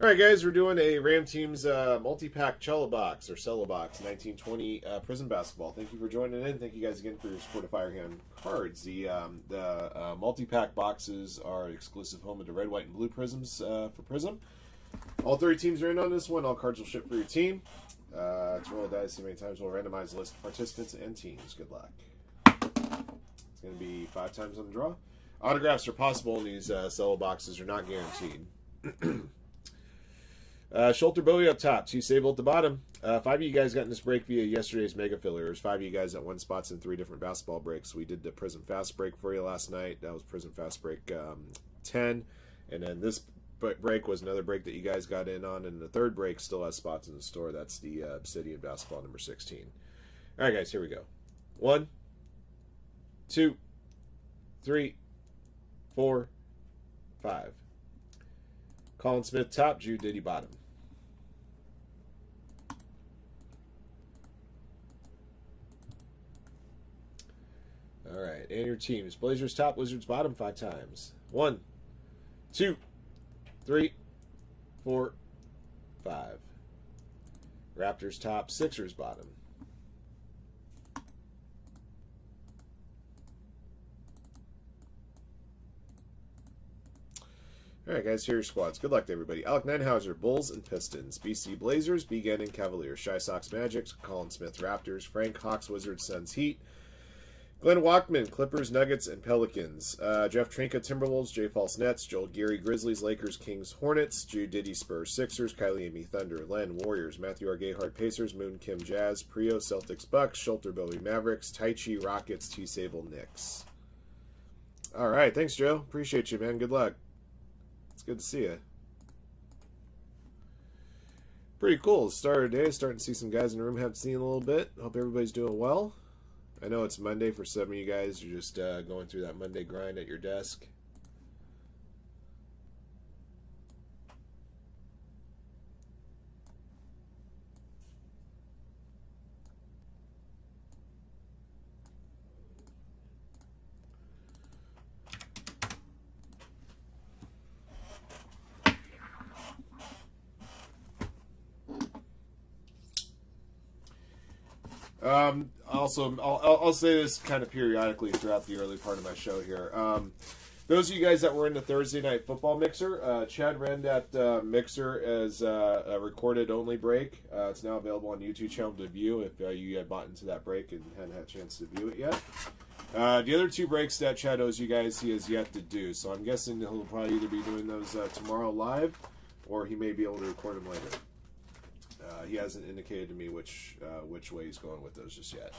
All right, guys, we're doing a Ram Teams uh, multi-pack cello box or cello box 1920 uh, Prizm basketball. Thank you for joining in. Thank you guys again for your support of Firehand cards. The um, the uh, multi-pack boxes are exclusive home of the red, white, and blue prisms uh, for Prizm. All 30 teams are in on this one. All cards will ship for your team. Uh, to roll a dice, see how many times we'll randomize the list of participants and teams. Good luck. It's going to be five times on the draw. Autographs are possible in these uh, cello boxes. Are not guaranteed. Uh, Bowie up top, two Sable at the bottom. Uh, five of you guys got in this break via yesterday's Mega Filler. There's five of you guys at one spots in three different basketball breaks. We did the Prizm Fast Break for you last night. That was Prizm Fast Break um, 10. And then this break was another break that you guys got in on. And the third break still has spots in the store. That's the uh, Obsidian Basketball number 16. All right, guys, here we go. One, two, three, four, five. Colin Smith top, Jude Diddy bottom. All right, and your teams. Blazers top, Wizards bottom five times. One, two, three, four, five. Raptors top, Sixers bottom. All right, guys, here are your squads. Good luck to everybody. Alec Ninehauser, Bulls and Pistons. BC Blazers, B. and Cavaliers. Shy Sox Magic, Colin Smith Raptors. Frank Hawks Wizards Suns Heat. Glenn Walkman, Clippers, Nuggets, and Pelicans. Uh, Jeff Trinka, Timberwolves, Jay False Nets, Joel Geary, Grizzlies, Lakers, Kings, Hornets, Jude Diddy, Spurs, Sixers, Kylie Amy, Thunder, Len, Warriors, Matthew R. Gayhart, Pacers, Moon, Kim, Jazz, Prio, Celtics, Bucks, Schulter, Bowie, Mavericks, Tai Chi, Rockets, T. Sable, Knicks. All right, thanks, Joe. Appreciate you, man. Good luck. It's good to see you. Pretty cool. Start of the day, starting to see some guys in the room haven't seen a little bit. Hope everybody's doing well. I know it's Monday for some of you guys. You're just uh, going through that Monday grind at your desk. Um, also, I'll, I'll, say this kind of periodically throughout the early part of my show here. Um, those of you guys that were in the Thursday night football mixer, uh, Chad ran that uh, mixer as uh, a recorded only break. Uh, it's now available on YouTube channel to view if uh, you had bought into that break and hadn't had a chance to view it yet. Uh, the other two breaks that Chad owes you guys, he has yet to do. So I'm guessing he'll probably either be doing those tomorrow live or he may be able to record them later. Uh, he hasn't indicated to me which uh, which way he's going with those just yet.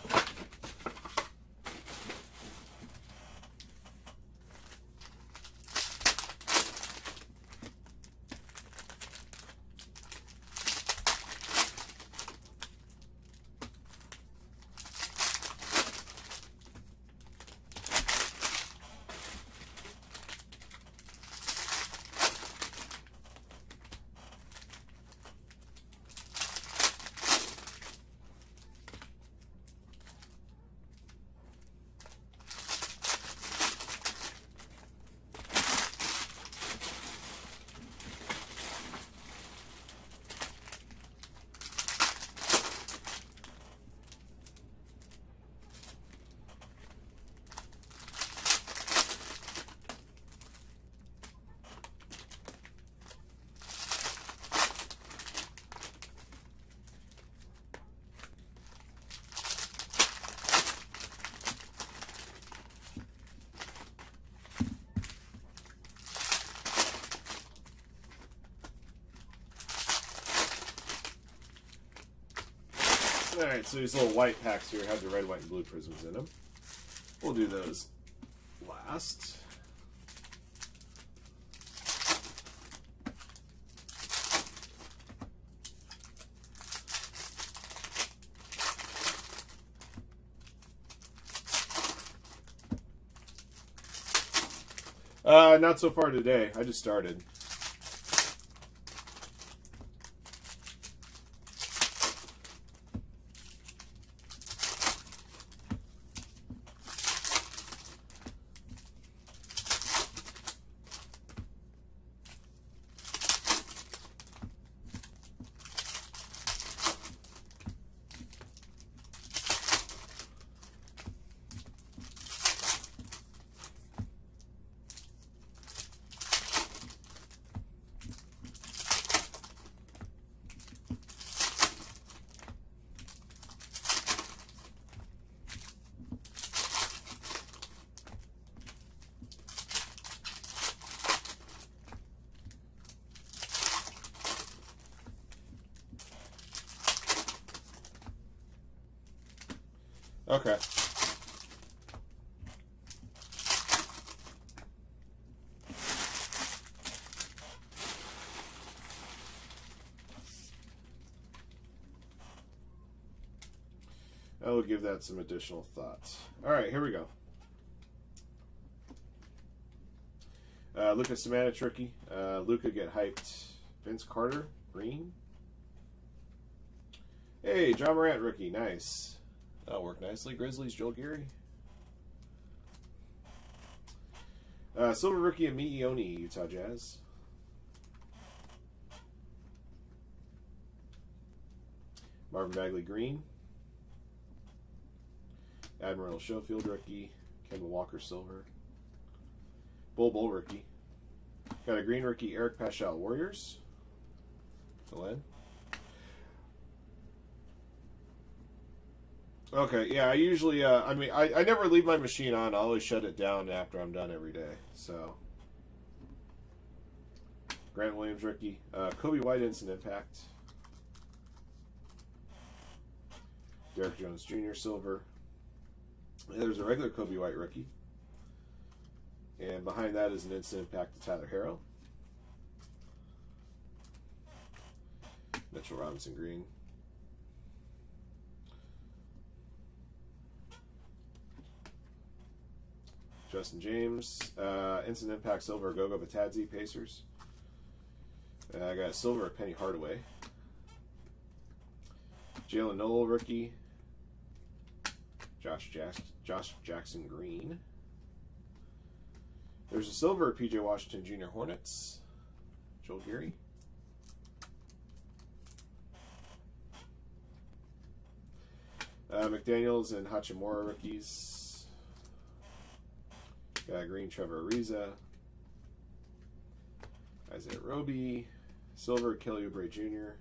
Alright, so these little white packs here have the red, white, and blue prisms in them. We'll do those last. Uh, not so far today. I just started. Okay. I will give that some additional thoughts. All right, here we go. Uh, Lucas Samanic rookie. Uh, Luka get hyped. Vince Carter, green. Hey, Ja Morant rookie. Nice. That'll work nicely. Grizzlies, Joel Geary. Uh, silver rookie of Miye Oni, Utah Jazz. Marvin Bagley, green. Admiral Schofield rookie. Kemba Walker, silver. Bol Bol rookie. Got a green rookie, Eric Paschall, Warriors. Glenn. Okay, yeah, I usually, uh, I mean, I, I never leave my machine on. I always shut it down after I'm done every day. So, Grant Williams rookie, uh, Coby White instant impact, Derrick Jones Jr. silver. There's a regular Coby White rookie, and behind that is an instant impact to Tyler Herro. Mitchell Robinson green. Justin James, uh, Instant Impact Silver, Goga Bitadze, Pacers. Uh, I got Silver, Penny Hardaway. Jaylen Nowell, rookie. Josh, Jackson, Josh Jackson Green. There's a Silver, PJ Washington Jr. Hornets. Joel Geary. Uh, McDaniels and Hachimura rookies. Got green Trevor Ariza, Isaiah Roby, silver Kelly Oubre Jr.,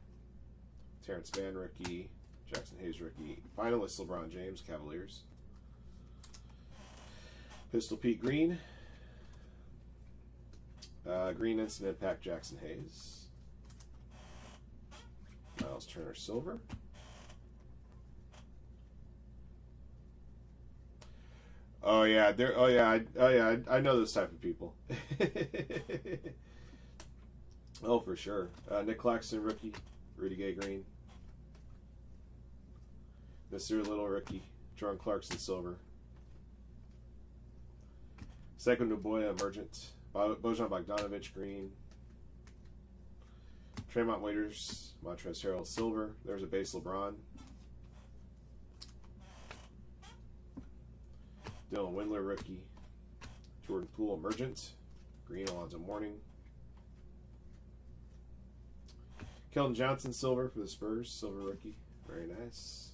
Terance Mann rookie, Jaxson Hayes rookie, finalist LeBron James Cavaliers, Pistol Pete Green, uh, Green Instant Impact Jaxson Hayes, Miles Turner Silver. Oh yeah, there. Oh yeah, I, oh yeah. I, I know those type of people. oh, for sure. Uh, Nick Claxton, rookie. Rudy Gay, green. Nassir Little, rookie. Jordan Clarkson, silver. Sekou Doumbouya, emergent. Bojan Bogdanovic, green. Tremont Waters, Montrezl Harrell, silver. There's a base LeBron. Dylan Windler, rookie. Jordan Poole, emergent. Green, Alonzo Mourning. Keldon Johnson, silver for the Spurs. Silver rookie. Very nice.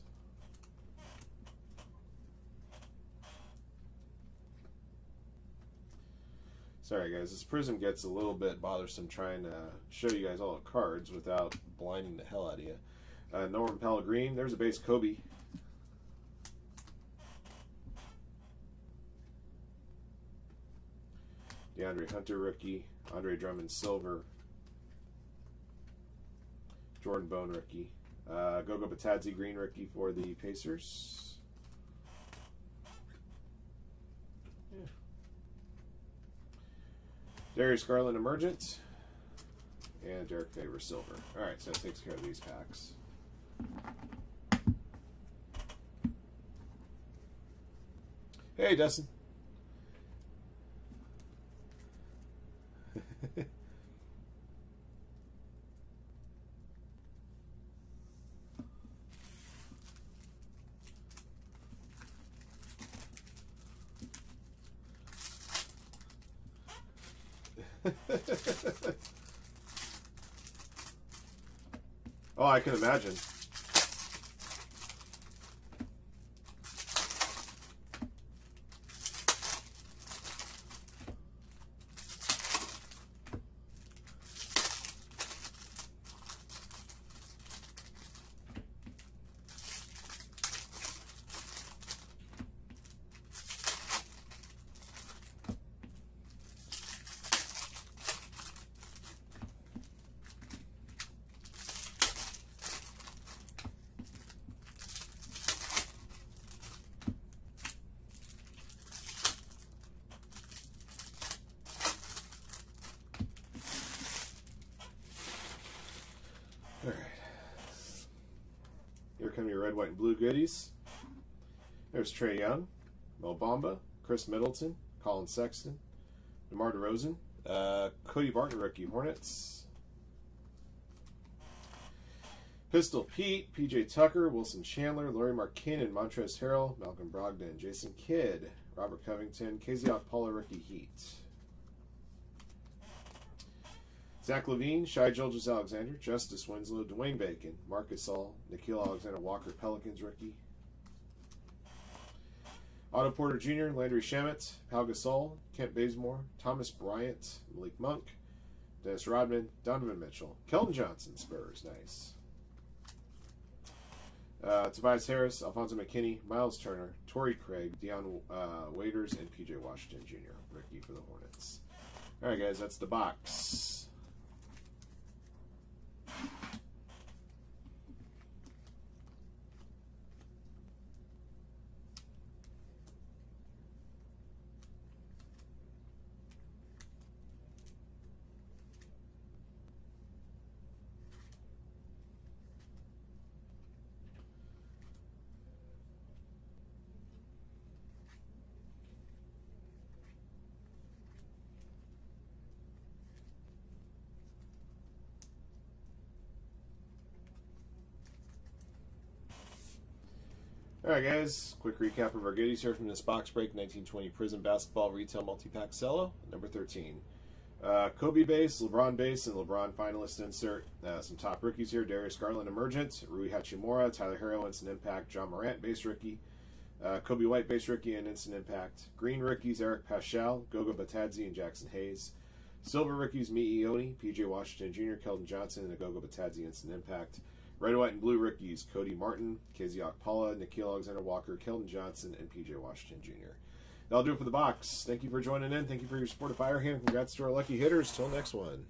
Sorry guys, this prism gets a little bit bothersome trying to show you guys all the cards without blinding the hell out of you. Uh, Norman Powell Green, there's a base Kobe. DeAndre Hunter rookie, Andre Drummond silver, Jordan Bone rookie, uh, Goga Bitadze green rookie for the Pacers. Darius Garland emergent, and Derrick Favors silver. All right, so that takes care of these packs. Hey, Dustin. Oh, I can imagine. Come your red, white, and blue goodies. There's Trae Young, Mo Bamba, Khris Middleton, Collin Sexton, DeMar DeRozan, uh, Cody Martin, rookie Hornets. Pistol Pete, PJ Tucker, Wilson Chandler, Lauri Markkanen, Montrezl Harrell, Malcolm Brogdon, Jason Kidd, Robert Covington, KZ Okpala, rookie Heat. Zach LaVine, Shai Gilgeous Alexander, Justice Winslow, Dwayne Bacon, Marc Gasol, Nickeil Alexander Walker, Pelicans rookie. Otto Porter Jr., Landry Shamet, Pau Gasol, Kent Bazemore, Thomas Bryant, Malik Monk, Dennis Rodman, Donovan Mitchell, Keldon Johnson, Spurs, nice. Uh, Tobias Harris, Alfonzo McKinnie, Miles Turner, Torrey Craig, Dion uh, Waiters, and PJ Washington Jr., rookie for the Hornets. All right, guys, that's the box. All right, guys. Quick recap of our goodies here from this box break: 1920 Prizm Basketball Retail Multi-Pack Cello, number 13. Uh, Kobe base, LeBron base, and LeBron finalist insert. Uh, some top rookies here: Darius Garland Emergent, Rui Hachimura, Tyler Herro Instant Impact, Ja Morant base rookie, uh, Coby White base rookie and Instant Impact. Green rookies: Eric Paschall, Goga Bitadze, and Jaxson Hayes. Silver rookies: Miye Oni, PJ Washington Jr., Keldon Johnson, and Goga Bitadze Instant Impact. Red, white, and blue rookies Cody Martin, KZ Okpala, Nickeil Alexander Walker, Keldon Johnson, and PJ Washington Jr. That'll do it for the box. Thank you for joining in. Thank you for your support of Firehand. Congrats to our lucky hitters. Till next one.